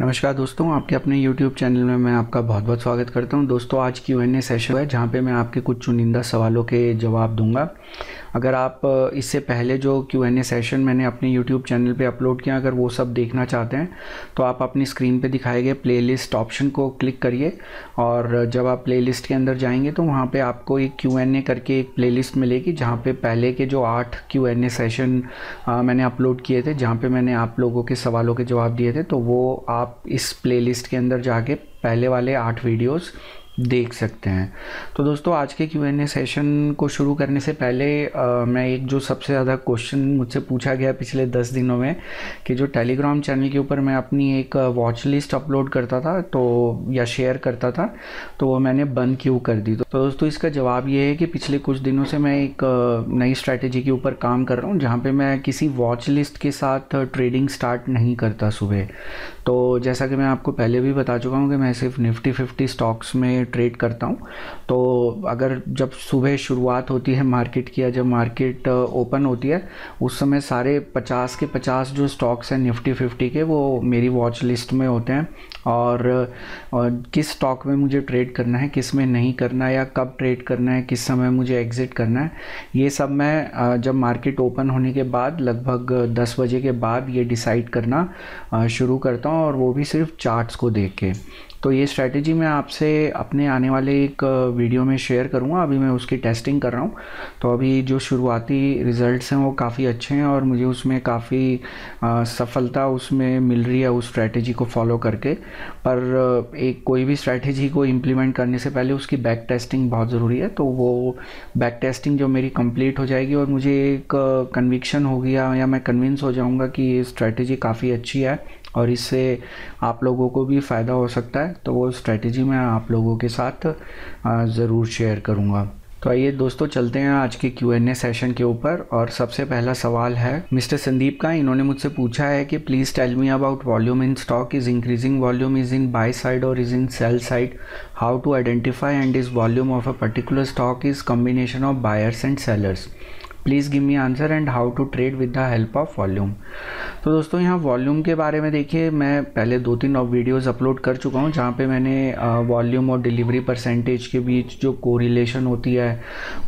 नमस्कार दोस्तों, आपके अपने YouTube चैनल में मैं आपका बहुत बहुत स्वागत करता हूँ। दोस्तों, आज क्यू एन ए सेशन है जहाँ पे मैं आपके कुछ चुनिंदा सवालों के जवाब दूँगा। अगर आप इससे पहले जो क्यू एन ए सेशन मैंने अपने यूट्यूब चैनल पे अपलोड किया, अगर वो सब देखना चाहते हैं तो आप अपनी स्क्रीन पे दिखाए गए प्लेलिस्ट ऑप्शन को क्लिक करिए और जब आप प्लेलिस्ट के अंदर जाएँगे तो वहाँ पे आपको एक क्यू एन ए करके एक प्लेलिस्ट मिलेगी, जहाँ पे पहले के जो आठ क्यू एन ए सेशन मैंने अपलोड किए थे, जहाँ पे मैंने आप लोगों के सवालों के जवाब दिए थे तो वो आप इस प्लेलिस्ट के अंदर जाके पहले वाले आठ वीडियोस देख सकते हैं। तो दोस्तों आज के क्यू एन ए सेशन को शुरू करने से पहले आ, मैं एक जो सबसे ज़्यादा क्वेश्चन मुझसे पूछा गया पिछले दस दिनों में कि जो टेलीग्राम चैनल के ऊपर मैं अपनी एक वॉच लिस्ट अपलोड करता था तो या शेयर करता था तो वो मैंने बंद क्यों कर दी? तो, तो दोस्तों इसका जवाब ये है कि पिछले कुछ दिनों से मैं एक नई स्ट्रैटेजी के ऊपर काम कर रहा हूँ जहाँ पर मैं किसी वॉच लिस्ट के साथ ट्रेडिंग स्टार्ट नहीं करता सुबह। तो जैसा कि मैं आपको पहले भी बता चुका हूँ कि मैं सिर्फ़ निफ्टी फिफ्टी स्टॉक्स में ट्रेड करता हूँ। तो अगर जब सुबह शुरुआत होती है मार्केट की या जब मार्केट ओपन होती है उस समय सारे 50 के 50 जो स्टॉक्स हैं निफ्टी फिफ्टी के वो मेरी वॉच लिस्ट में होते हैं। और, और किस स्टॉक में मुझे ट्रेड करना है किसमें नहीं करना है या कब ट्रेड करना है किस समय मुझे एग्ज़िट करना है ये सब मैं जब मार्केट ओपन होने के बाद लगभग 10 बजे के बाद ये डिसाइड करना शुरू करता हूँ। और वो भी सिर्फ़ चार्ट्स को देख के। तो ये स्ट्रैटेजी मैं आपसे अपने आने वाले एक वीडियो में शेयर करूँगा। अभी मैं उसकी टेस्टिंग कर रहा हूँ। तो अभी जो शुरुआती रिज़ल्ट्स हैं वो काफ़ी अच्छे हैं और मुझे उसमें काफ़ी सफलता उसमें मिल रही है उस स्ट्रैटेजी को फॉलो करके। पर एक कोई भी स्ट्रैटेजी को इम्प्लीमेंट करने से पहले उसकी बैक टेस्टिंग बहुत ज़रूरी है। तो वो बैक टेस्टिंग जो मेरी कंप्लीट हो जाएगी और मुझे एक कन्विक्शन हो गया या मैं कन्विंस हो जाऊँगा कि ये स्ट्रैटेजी काफ़ी अच्छी है। और इससे आप लोगों को भी फ़ायदा हो सकता है तो वो स्ट्रैटेजी मैं आप लोगों के साथ ज़रूर शेयर करूँगा। तो आइए दोस्तों चलते हैं आज के क्यू एन ए सेशन के ऊपर, और सबसे पहला सवाल है, मिस्टर संदीप का। इन्होंने मुझसे पूछा है कि please tell me about volume in stock is increasing volume is in buy side और is in sell side how to identify and is volume of a particular stock is combination of buyers and sellers please give me answer and how to trade with the help of volume तो दोस्तों, यहाँ volume के बारे में देखिए, मैं पहले दो तीन वीडियोस अपलोड कर चुका हूँ, जहाँ पे मैंने वॉल्यूम और डिलीवरी परसेंटेज के बीच जो कोरिलेशन होती है,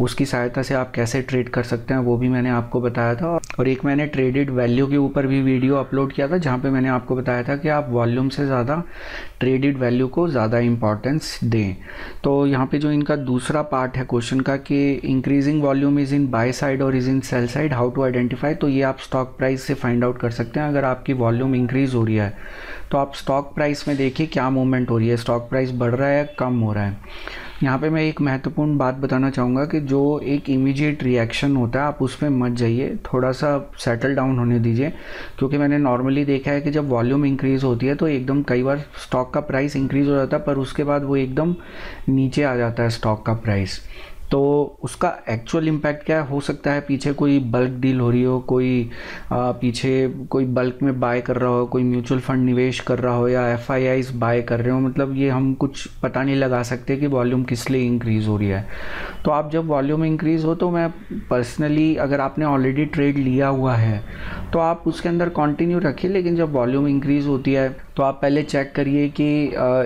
उसकी सहायता से आप कैसे ट्रेड कर सकते हैं, वो भी मैंने आपको बताया था। और एक मैंने ट्रेडेड वैल्यू के ऊपर भी वीडियो अपलोड किया था, जहाँ पे मैंने आपको बताया था कि आप वॉल्यूम से ज़्यादा ट्रेडेड वैल्यू को ज़्यादा इंपॉर्टेंस दें। तो यहाँ पे जो इनका दूसरा पार्ट है क्वेश्चन का, कि increasing volume is in buy side और is in sell side how to identify तो ये आप स्टॉक प्राइस से फाइंड आउट कर सकते हैं। अगर आपकी वॉल्यूम इंक्रीज़ हो रही है तो आप स्टॉक प्राइस में देखिए क्या मूवमेंट हो रही है। स्टॉक प्राइस बढ़ रहा है या कम हो रहा है? यहाँ पे मैं एक महत्वपूर्ण बात बताना चाहूँगा कि जो एक इमीडिएट रिएक्शन होता है, आप उस पर मत जाइए। थोड़ा सा सेटल डाउन होने दीजिए, क्योंकि मैंने नॉर्मली देखा है कि जब वॉल्यूम इंक्रीज़ होती है तो एकदम कई बार स्टॉक का प्राइस इंक्रीज़ हो जाता है, पर उसके बाद वो एकदम नीचे आ जाता है स्टॉक का प्राइस तो उसका एक्चुअल इम्पैक्ट क्या हो सकता है? पीछे कोई बल्क डील हो रही हो कोई आ, पीछे कोई बल्क में बाय कर रहा हो कोई म्यूचुअल फंड निवेश कर रहा हो या एफ़ आई बाय कर रहे हो मतलब ये हम कुछ पता नहीं लगा सकते कि वॉल्यूम किस लिए इंक्रीज़ हो रही है। तो आप जब वॉल्यूम इंक्रीज़ हो तो मैं पर्सनली अगर आपने ऑलरेडी ट्रेड लिया हुआ है तो आप उसके अंदर कंटिन्यू रखिए लेकिन जब वॉल्यूम इंक्रीज़ होती है तो आप पहले चेक करिए कि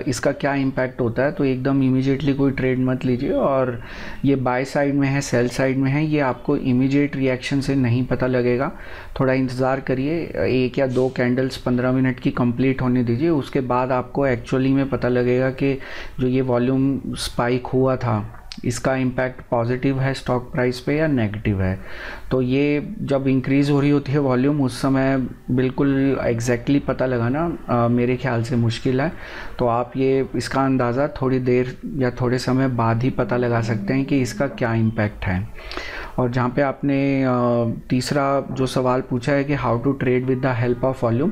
इसका क्या इम्पैक्ट होता है तो एकदम इमीडिएटली कोई ट्रेड मत लीजिए और ये बाय साइड में है, सेल साइड में है, ये आपको इमीडिएट रिएक्शन से नहीं पता लगेगा। थोड़ा इंतज़ार करिए, एक या दो कैंडल्स पंद्रह मिनट की कंप्लीट होने दीजिए, उसके बाद आपको एक्चुअली में पता लगेगा कि जो ये वॉल्यूम स्पाइक हुआ था। इसका इम्पैक्ट पॉजिटिव है स्टॉक प्राइस पे या नेगेटिव है? तो ये जब इंक्रीज़ हो रही होती है वॉल्यूम उस समय बिल्कुल एग्जैक्टली exactly पता लगाना मेरे ख्याल से मुश्किल है। तो आप ये, इसका अंदाज़ा थोड़ी देर या थोड़े समय बाद ही पता लगा सकते हैं कि इसका क्या इम्पैक्ट है। और जहाँ पे आपने तीसरा जो सवाल पूछा है कि how to trade with the help of volume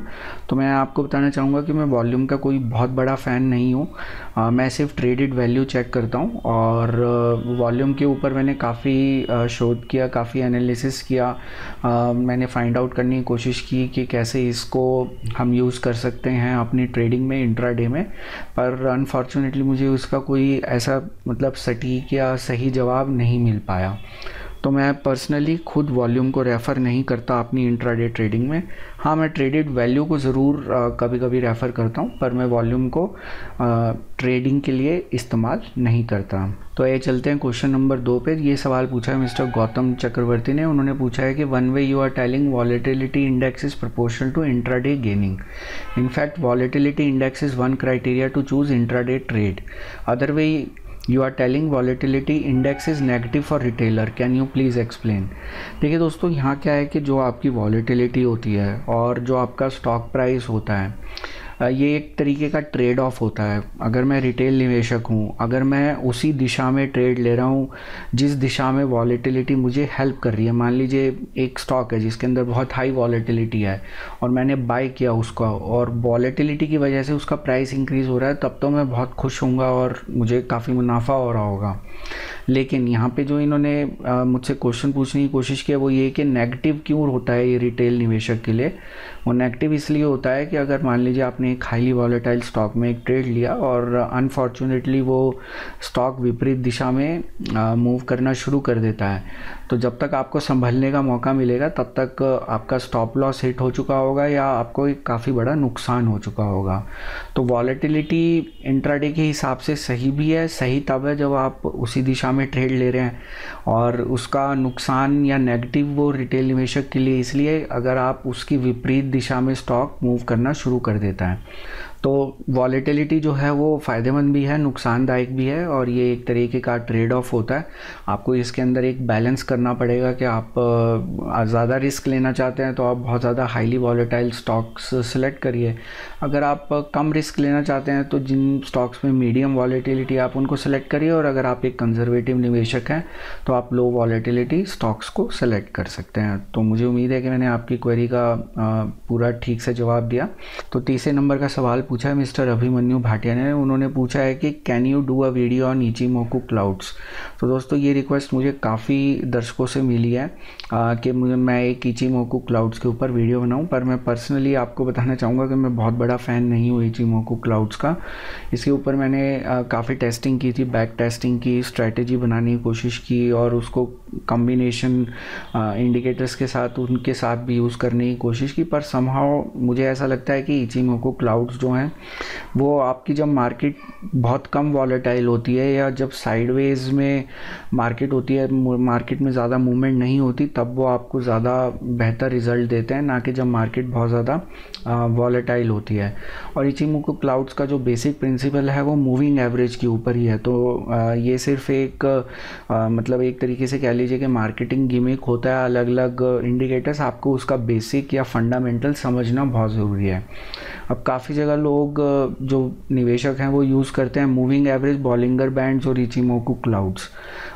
तो मैं आपको बताना चाहूँगा कि मैं वॉल्यूम का कोई बहुत बड़ा फ़ैन नहीं हूँ। मैं सिर्फ़ ट्रेडेड वैल्यू चेक करता हूँ और वॉल्यूम के ऊपर मैंने काफ़ी शोध किया, काफ़ी एनालिसिस किया। मैंने फाइंड आउट करने की कोशिश की कि कैसे इसको हम यूज़ कर सकते हैं अपनी ट्रेडिंग में इंट्राडे में। पर अनफॉर्चुनेटली मुझे उसका कोई ऐसा मतलब सटीक या सही जवाब नहीं मिल पाया। तो मैं पर्सनली खुद वॉल्यूम को रेफ़र नहीं करता अपनी इंट्राडे ट्रेडिंग में। हाँ मैं ट्रेडेड वैल्यू को ज़रूर कभी कभी रेफ़र करता हूँ, पर मैं वॉल्यूम को ट्रेडिंग के लिए इस्तेमाल नहीं करता। तो ये चलते हैं क्वेश्चन नंबर दो पे। ये सवाल पूछा है मिस्टर गौतम चक्रवर्ती ने। उन्होंने पूछा है कि one way you are telling volatility index is proportional to intraday gaining in fact volatility index is one criteria to choose intraday trade other way you are telling volatility index is negative for retailer can you please explain देखिए दोस्तों, यहाँ क्या है कि जो आपकी volatility होती है और जो आपका स्टॉक प्राइस होता है ये एक तरीके का ट्रेड ऑफ़ होता है। अगर मैं रिटेल निवेशक हूँ, अगर मैं उसी दिशा में ट्रेड ले रहा हूँ, जिस दिशा में वॉलेटिलिटी मुझे हेल्प कर रही है। मान लीजिए एक स्टॉक है, जिसके अंदर बहुत हाई वॉलेटिलिटी है, और मैंने बाई किया उसका, और वॉलेटिलिटी की वजह से उसका प्राइस इंक्रीज़ हो रहा है, तब तो मैं बहुत खुश हूँ और मुझे काफ़ी मुनाफा हो रहा होगा। लेकिन यहाँ पे जो इन्होंने मुझसे क्वेश्चन पूछने की कोशिश किया वो ये कि नेगेटिव क्यों होता है ये रिटेल निवेशक के लिए? वो नेगेटिव इसलिए होता है कि अगर मान लीजिए आपने एक हाईली वॉलेटाइल स्टॉक में एक ट्रेड लिया और अनफॉर्चुनेटली वो स्टॉक विपरीत दिशा में मूव करना शुरू कर देता है तो जब तक आपको संभलने का मौका मिलेगा, तब तक आपका स्टॉप लॉस हिट हो चुका होगा या आपको एक काफ़ी बड़ा नुकसान हो चुका होगा। तो वॉलेटिलिटी इंट्राडे के हिसाब से सही भी है, सही तब है जब आप उसी दिशा में ट्रेड ले रहे हैं। और उसका नुकसान या नेगेटिव वो रिटेल निवेशक के लिए इसलिए अगर आप उसकी विपरीत दिशा में स्टॉक मूव करना शुरू कर देता है। तो वॉलेटिलिटी जो है वो फ़ायदेमंद भी है, नुकसानदायक भी है और ये एक तरीके का ट्रेड ऑफ़ होता है। आपको इसके अंदर एक बैलेंस करना पड़ेगा कि आप ज़्यादा रिस्क लेना चाहते हैं तो आप बहुत ज़्यादा हाईली वॉलेटाइल स्टॉक्स सेलेक्ट करिए। अगर आप कम रिस्क लेना चाहते हैं तो जिन स्टॉक्स में मीडियम वॉलेटिलिटी आप उनको सेलेक्ट करिए और अगर आप एक कंजर्वेटिव निवेशक हैं तो आप लो वॉलेटिलिटी स्टॉक्स को सेलेक्ट कर सकते हैं। तो मुझे उम्मीद है कि मैंने आपकी क्वेरी का पूरा ठीक से जवाब दिया। तो तीसरे नंबर का सवाल पूछा मिस्टर अभिमन्यु भाटिया ने उन्होंने पूछा है कि can you do a video on Ichimoku clouds तो दोस्तों ये रिक्वेस्ट मुझे काफ़ी दर्शकों से मिली है आ, कि मैं एक ईची मोकू क्लाउड्स के ऊपर वीडियो बनाऊँ पर मैं पर्सनली आपको बताना चाहूँगा कि मैं बहुत बड़ा फ़ैन नहीं हूँ ईची मोकू क्लाउड्स का। इसके ऊपर मैंने काफ़ी टेस्टिंग की थी बैक टेस्टिंग की स्ट्रैटेजी बनाने की कोशिश की और उसको कम्बिनेशन इंडिकेटर्स के साथ उनके साथ भी यूज़ करने की कोशिश की पर समहाव मुझे ऐसा लगता है कि ईची मोकू क्लाउड्स जो हैं हैं, वो आपकी जब मार्केट बहुत कम वॉलेटाइल होती है या जब साइडवेज में मार्केट होती है मार्केट में ज़्यादा मूवमेंट नहीं होती, तब वो आपको ज़्यादा बेहतर रिज़ल्ट देते हैं, ना कि जब मार्केट बहुत ज़्यादा वॉलेटाइल होती है। और इचिमुको क्लाउड्स का जो बेसिक प्रिंसिपल है, वो मूविंग एवरेज के ऊपर ही है। तो ये सिर्फ़ एक मतलब एक तरीके से कह लीजिए कि मार्केटिंग गिमिक होता है अलग अलग इंडिकेटर्स आपको उसका बेसिक या फंडामेंटल समझना बहुत ज़रूरी है। अब काफ़ी जगह लोग जो निवेशक हैं, वो यूज़ करते हैं मूविंग एवरेज बॉलिंगर बैंड्स और मोकू क्लाउड्स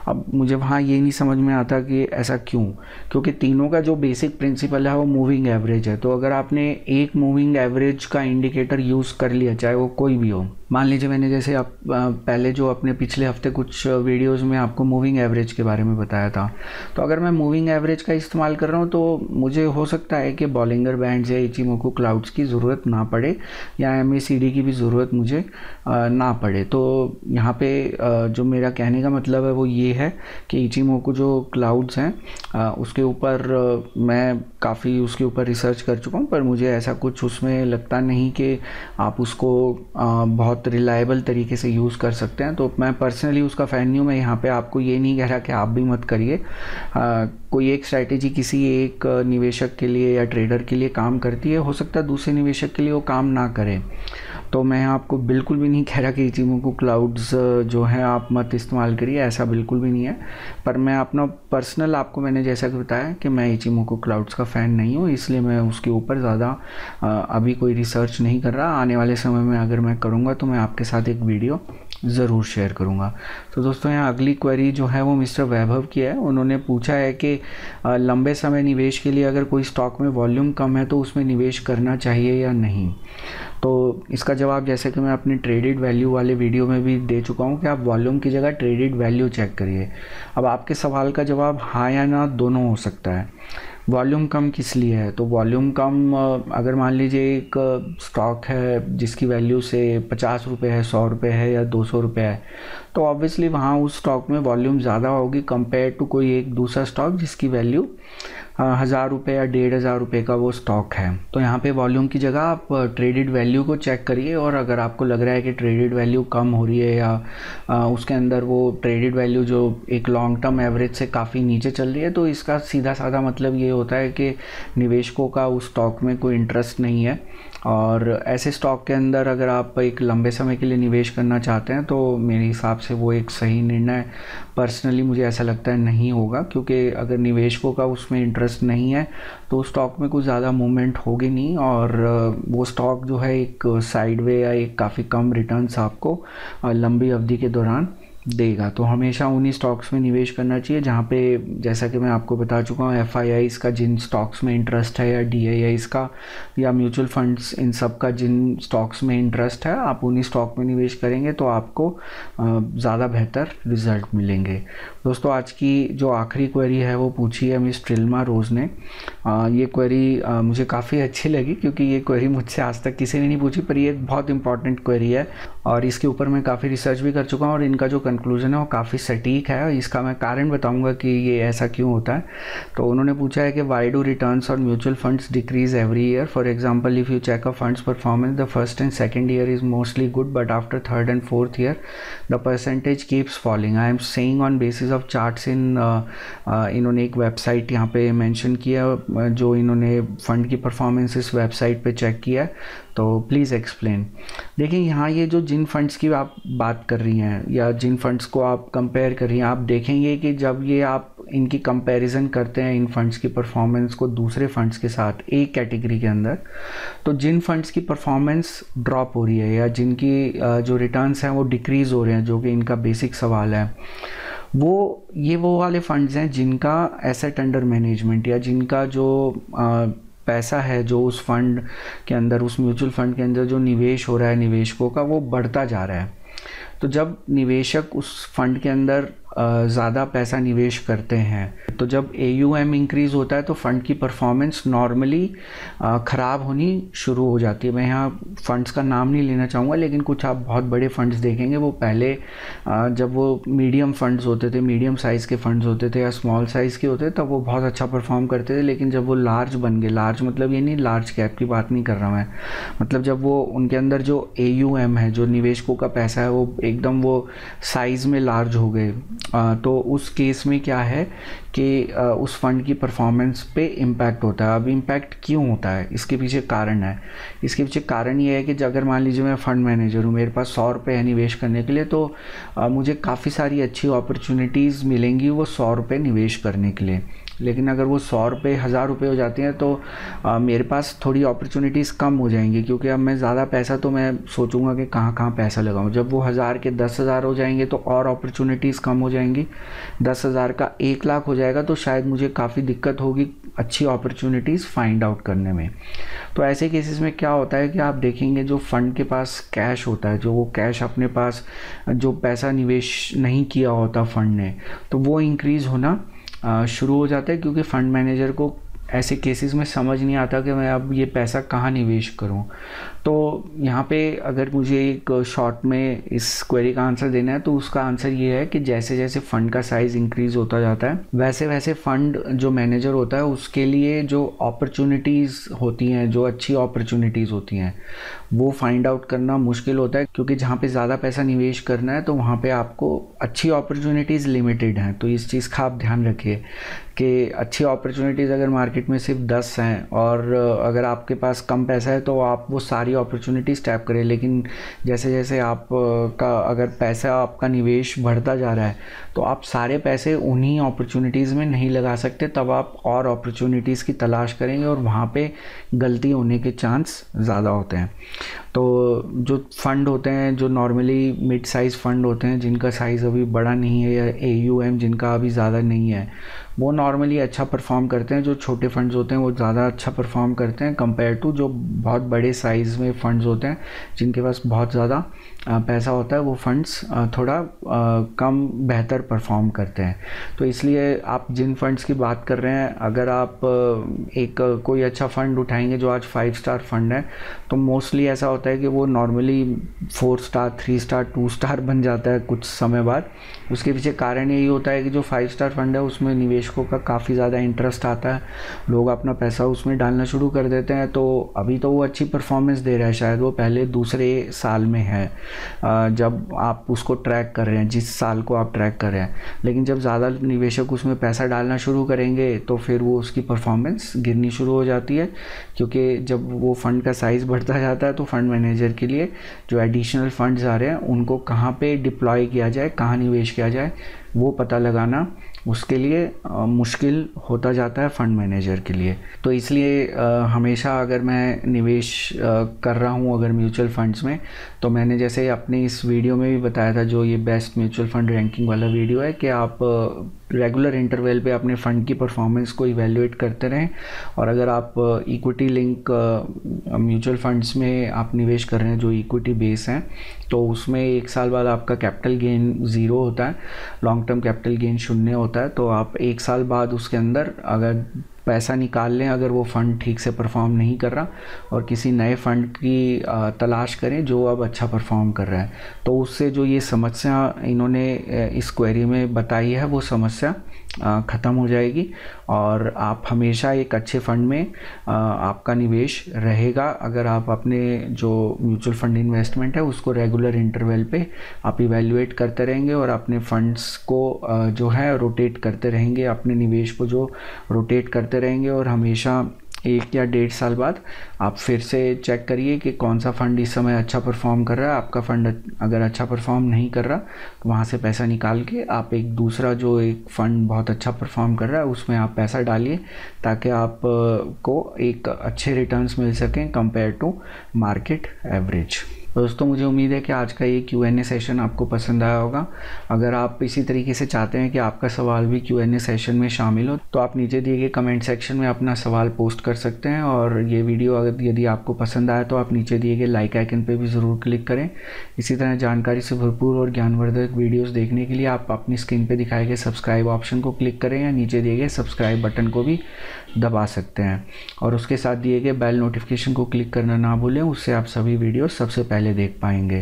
अब मुझे वहाँ ये नहीं समझ में आता कि ऐसा क्यों? क्योंकि तीनों का जो बेसिक प्रिंसिपल है, वो मूविंग एवरेज है। तो अगर आपने एक मूविंग एवरेज का इंडिकेटर यूज़ कर लिया, चाहे वो कोई भी हो। मान लीजिए मैंने जैसे आप पहले जो अपने पिछले हफ़्ते कुछ वीडियोस में आपको मूविंग एवरेज के बारे में बताया था। तो अगर मैं मूविंग एवरेज का इस्तेमाल कर रहा हूँ तो मुझे हो सकता है कि बॉलिंगर बैंड्स या इचीमोको क्लाउड्स की ज़रूरत ना पड़े, या एम की भी ज़रूरत मुझे ना पड़े। तो यहाँ पे जो मेरा कहने का मतलब है वो ये है कि इचीमोको जो क्लाउड्स हैं उसके ऊपर मैं काफ़ी उसके ऊपर रिसर्च कर चुका हूँ, पर मुझे ऐसा कुछ उसमें लगता नहीं कि आप उसको बहुत रिलायबल तरीके से यूज़ कर सकते हैं। तो मैं पर्सनली उसका फ़ैन नहीं हूँ, मैं यहाँ पे आपको ये नहीं कह रहा कि आप भी मत करिए। कोई एक स्ट्रैटेजी किसी एक निवेशक के लिए या ट्रेडर के लिए काम करती है, हो सकता है दूसरे निवेशक के लिए वो काम ना करे। तो मैं आपको बिल्कुल भी नहीं कह रहा कि चीज़ों को क्लाउड्स जो है आप मत इस्तेमाल करिए, ऐसा बिल्कुल भी नहीं है। पर मैं अपना पर्सनल आपको मैंने जैसा कि बताया कि मैं इचिमो को क्लाउड्स का फ़ैन नहीं हूँ, इसलिए मैं उसके ऊपर ज़्यादा अभी कोई रिसर्च नहीं कर रहा। आने वाले समय में अगर मैं करूँगा तो मैं आपके साथ एक वीडियो ज़रूर शेयर करूँगा। तो दोस्तों, यहाँ अगली क्वेरी जो है वो मिस्टर वैभव की है। उन्होंने पूछा है कि लंबे समय निवेश के लिए अगर कोई स्टॉक में वॉल्यूम कम है तो उसमें निवेश करना चाहिए या नहीं? तो इसका जवाब जैसे कि मैं अपने ट्रेडेड वैल्यू वाले वीडियो में भी दे चुका हूँ कि आप वॉल्यूम की जगह ट्रेडेड वैल्यू चेक करिए। अब आपके सवाल का जवाब हाँ या ना दोनों हो सकता है। वॉल्यूम कम किस लिए है? तो वॉल्यूम कम अगर मान लीजिए एक स्टॉक है जिसकी वैल्यू से पचास रुपये है, सौ रुपये है या दो सौ रुपये है तो ऑब्वियसली वहाँ उस स्टॉक में वॉल्यूम ज़्यादा होगी कंपेयर टू कोई एक दूसरा स्टॉक जिसकी वैल्यू हज़ार रुपये या डेढ़ हज़ार रुपये का वो स्टॉक है। तो यहाँ पे वॉल्यूम की जगह आप ट्रेडेड वैल्यू को चेक करिए और अगर आपको लग रहा है कि ट्रेडेड वैल्यू कम हो रही है या उसके अंदर वो ट्रेडेड वैल्यू जो एक लॉन्ग टर्म एवरेज से काफ़ी नीचे चल रही है तो इसका सीधा साधा मतलब ये होता है कि निवेशकों का उस स्टॉक में कोई इंटरेस्ट नहीं है। और ऐसे स्टॉक के अंदर अगर आप एक लंबे समय के लिए निवेश करना चाहते हैं तो मेरे हिसाब से वो एक सही निर्णय पर्सनली मुझे ऐसा लगता है नहीं होगा, क्योंकि अगर निवेशकों का उसमें इंटरेस्ट नहीं है तो स्टॉक में कुछ ज़्यादा मूवमेंट होगी नहीं और वो स्टॉक जो है एक साइडवे या एक काफ़ी कम रिटर्न्स आपको लंबी अवधि के दौरान देगा। तो हमेशा उन्हीं स्टॉक्स में निवेश करना चाहिए जहाँ पे जैसा कि मैं आपको बता चुका हूँ एफ़ आई आईज़ का जिन स्टॉक्स में इंटरेस्ट है या डी आई आईज़ का या म्यूचुअल फंड्स इन सब का जिन स्टॉक्स में इंटरेस्ट है आप उन्हीं स्टॉक में निवेश करेंगे तो आपको ज़्यादा बेहतर रिज़ल्ट मिलेंगे। दोस्तों आज की जो आखिरी क्वेरी है वो पूछी है मिस ट्रिल्मा रोज़ ने। आ, ये क्वेरी आ, मुझे काफ़ी अच्छी लगी क्योंकि ये क्वेरी मुझसे आज तक किसी ने नहीं पूछी पर ये एक बहुत इंपॉर्टेंट क्वेरी है और इसके ऊपर मैं काफ़ी रिसर्च भी कर चुका हूँ और इनका जो कंक्लूजन है, वो काफ़ी सटीक है इसका मैं कारण बताऊँगा कि ये ऐसा क्यों होता है। तो उन्होंने पूछा है कि वाई डू रिटर्न और mutual funds decrease every year for example if you check a funds performance the first and second year is mostly good but after third and fourth year the percentage keeps falling I am saying on basis of charts इन इन्होंने एक website यहाँ पे mention किया जो इन्होंने fund की performance इस website पे चेक किया तो प्लीज़ एक्सप्लेन देखिए, यहाँ ये जो जिन फंड्स की आप बात कर रही हैं, या जिन फंड्स को आप कंपेयर कर रही हैं आप देखेंगे कि जब ये आप इनकी कंपैरिजन करते हैं इन फंड्स की परफॉर्मेंस को दूसरे फंड्स के साथ, एक कैटेगरी के अंदर तो जिन फंड्स की परफॉर्मेंस ड्रॉप हो रही है या जिनकी जो रिटर्न्स हैं वो डिक्रीज़ हो रहे हैं, जो कि इनका बेसिक सवाल है, वो, ये वो वाले फंड्स हैं जिनका एसेट अंडर मैनेजमेंट या जिनका जो पैसा है, जो उस फंड के अंदर, उस म्यूचुअल फंड के अंदर जो निवेश हो रहा है, निवेशकों का, वो बढ़ता जा रहा है। तो जब निवेशक उस फंड के अंदर ज़्यादा पैसा निवेश करते हैं। तो जब ए यू एम इंक्रीज़ होता है तो फ़ंड की परफॉर्मेंस नॉर्मली ख़राब होनी शुरू हो जाती है। मैं यहाँ फ़ंड्स का नाम नहीं लेना चाहूँगा, लेकिन कुछ आप बहुत बड़े फ़ंड्स देखेंगे, वो पहले जब वो मीडियम फ़ंड्स होते थे मीडियम साइज़ के फ़ंड्स होते थे या स्मॉल साइज़ के होते तब वो बहुत अच्छा परफॉर्म करते थे। लेकिन जब वो लार्ज बन गए लार्ज मतलब ये नहीं लार्ज कैप की बात नहीं कर रहा मैं। मतलब जब वो उनके अंदर जो ए यू एम है, जो निवेशकों का पैसा है, वो एकदम वो साइज़ में लार्ज हो गए। तो उस केस में क्या है कि उस फंड की परफॉर्मेंस पे इम्पैक्ट होता है। अब इम्पैक्ट क्यों होता है? इसके पीछे कारण है। इसके पीछे कारण ये है कि अगर मान लीजिए मैं फ़ंड मैनेजर हूँ, मेरे पास सौ रुपये है निवेश करने के लिए तो मुझे काफ़ी सारी अच्छी अपॉर्चुनिटीज़ मिलेंगी वो सौ रुपये निवेश करने के लिए। लेकिन अगर वो सौ रुपये हज़ार रुपये हो जाती हैं तो आ, मेरे पास थोड़ी अपॉर्चुनिटीज़ कम हो जाएँगी क्योंकि अब मैं ज़्यादा पैसा तो मैं सोचूँगा कि कहाँ कहाँ पैसा लगाऊँ। जब वो हज़ार के दस हज़ार हो जाएँगे तो और अपॉर्चुनिटीज़ कम हो जाएँगी। दस हज़ार का एक लाख हो जाएगा तो शायद मुझे काफ़ी दिक्कत होगी अच्छी अपॉर्चुनिटीज़ फाइंड आउट करने में। तो ऐसे केसेस में क्या होता है कि आप देखेंगे जो फंड के पास कैश होता है जो वो कैश अपने पास जो पैसा निवेश नहीं किया होता फंड ने तो वो इंक्रीज़ होना शुरू हो जाता है क्योंकि फ़ंड मैनेजर को ऐसे केसेस में समझ नहीं आता कि मैं अब ये पैसा कहाँ निवेश करूँ। तो यहाँ पे अगर मुझे एक शॉर्ट में इस क्वेरी का आंसर देना है तो उसका आंसर ये है कि जैसे जैसे फ़ंड का साइज़ इंक्रीज़ होता जाता है, वैसे वैसे फ़ंड जो मैनेजर होता है, उसके लिए जो अपॉर्चुनिटीज़ होती हैं, जो अच्छी अपॉर्चुनिटीज़ होती हैं, वो फाइंड आउट करना मुश्किल होता है, क्योंकि जहाँ पे ज़्यादा पैसा निवेश करना है तो वहाँ पे आपको अच्छी अपॉर्चुनिटीज़ लिमिटेड हैं। तो इस चीज़ का आप ध्यान रखिए कि अच्छी अपॉर्चुनिटीज़ अगर मार्केट में सिर्फ़ दस हैं, और अगर आपके पास कम पैसा है तो आप वो सारी अपॉर्चुनिटीज़ टैप करें, लेकिन जैसे जैसे आप का अगर पैसा आपका निवेश बढ़ता जा रहा है तो आप सारे पैसे उन्हीं अपॉर्चुनिटीज़ में नहीं लगा सकते, तब आप और अपॉर्चुनिटीज़ की तलाश करेंगे और वहाँ पे गलती होने के चांस ज़्यादा होते हैं। तो जो फंड होते हैं, जो नॉर्मली मिड साइज़ फंड होते हैं, जिनका साइज़ अभी बड़ा नहीं है या ए जिनका अभी ज़्यादा नहीं है वो नॉर्मली अच्छा परफॉर्म करते हैं, जो छोटे फंड्स होते हैं, वो ज़्यादा अच्छा परफॉर्म करते हैं कंपेयर टू जो बहुत बड़े साइज़ में फ़ंड्स होते हैं, जिनके पास बहुत ज़्यादा पैसा होता है, वो फंड्स थोड़ा कम, बेहतर परफॉर्म करते हैं। तो इसलिए आप जिन फंड्स की बात कर रहे हैं, अगर आप एक कोई अच्छा फ़ंड उठाएँगे जो आज फाइव स्टार फंड है तो मोस्टली ऐसा होता है कि वो normally four star three star two star बन जाता है कुछ समय बाद। उसके पीछे कारण यही होता है कि जो फाइव स्टार फंड है, उसमें निवेशकों का काफ़ी ज़्यादा इंटरेस्ट आता है। लोग अपना पैसा उसमें डालना शुरू कर देते हैं तो अभी तो वो अच्छी परफॉर्मेंस दे रहा है, शायद वो पहले दूसरे साल में है। जब आप उसको ट्रैक कर रहे हैं, जिस साल को आप ट्रैक कर रहे हैं। लेकिन जब ज़्यादा निवेशक उसमें पैसा डालना शुरू करेंगे तो फिर वो उसकी परफॉर्मेंस गिरनी शुरू हो जाती है। क्योंकि जब वो फंड का साइज़ बढ़ता जाता है तो फंड मैनेजर के लिए जो एडिशनल फंड्स आ रहे हैं, उनको कहाँ पे डिप्लॉय किया जाए, कहाँ निवेश किया जाए, वो पता लगाना उसके लिए मुश्किल होता जाता है फ़ंड मैनेजर के लिए। तो इसलिए हमेशा अगर मैं निवेश कर रहा हूँ अगर म्यूचुअल फंड्स में तो मैंने जैसे अपने इस वीडियो में भी बताया था जो ये बेस्ट म्यूचुअल फंड रैंकिंग वाला वीडियो है कि आप रेगुलर इंटरवल पे अपने फ़ंड की परफॉर्मेंस को इवेल्युएट करते रहें। और अगर आप इक्विटी लिंक म्यूचुअल फंड्स में आप निवेश कर रहे हैं, जो इक्विटी बेस हैं तो उसमें एक साल बाद आपका कैपिटल गेन ज़ीरो होता है लॉन्ग टर्म कैपिटल गेन शून्य होता है तो आप एक साल बाद उसके अंदर अगर पैसा निकाल लें अगर वो फ़ंड ठीक से परफॉर्म नहीं कर रहा और किसी नए फ़ंड की तलाश करें जो अब अच्छा परफॉर्म कर रहा है। तो उससे जो ये समस्या इन्होंने इस क्वेरी में बताई है, वो समस्या ख़त्म हो जाएगी और आप हमेशा एक अच्छे फंड में आपका निवेश रहेगा। अगर आप अपने जो म्यूचुअल फंड इन्वेस्टमेंट है, उसको रेगुलर इंटरवल पे आप इवेल्युएट करते रहेंगे और अपने फंड्स को जो है, रोटेट करते रहेंगे। अपने निवेश को जो रोटेट करते रहेंगे और हमेशा एक या डेढ़ साल बाद आप फिर से चेक करिए कि कौन सा फ़ंड इस समय अच्छा परफॉर्म कर रहा है। आपका फ़ंड अगर अच्छा परफॉर्म नहीं कर रहा तो वहाँ से पैसा निकाल के आप एक दूसरा जो एक फ़ंड बहुत अच्छा परफॉर्म कर रहा है, उसमें आप पैसा डालिए ताकि आप, को एक अच्छे रिटर्न्स मिल सकें कंपेयर टू मार्केट एवरेज दोस्तों, मुझे उम्मीद है कि आज का ये क्यू एन ए सेशन आपको पसंद आया होगा। अगर आप इसी तरीके से चाहते हैं कि आपका सवाल भी क्यू एन ए सेशन में शामिल हो तो आप नीचे दिए गए कमेंट सेक्शन में अपना सवाल पोस्ट कर सकते हैं और ये वीडियो अगर यदि आपको पसंद आया तो आप नीचे दिए गए लाइक आइकन पर भी ज़रूर क्लिक करें। इसी तरह जानकारी से भरपूर और ज्ञानवर्धक वीडियोज़ देखने के लिए आप अपनी स्क्रीन पर दिखाए गए सब्सक्राइब ऑप्शन को क्लिक करें या नीचे दिए गए सब्सक्राइब बटन को भी दबा सकते हैं। और उसके साथ दिए गए बेल नोटिफिकेशन को क्लिक करना ना भूलें, उससे आप सभी वीडियो सबसे पहले देख पाएँगे।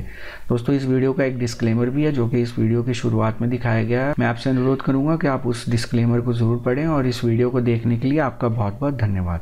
दोस्तों, इस वीडियो का एक डिस्क्लेमर भी है, जो कि इस वीडियो की शुरुआत में दिखाया गया है। मैं आपसे अनुरोध करूँगा कि आप उस डिस्क्लेमर को ज़रूर पढ़ें और इस वीडियो को देखने के लिए आपका बहुत बहुत धन्यवाद।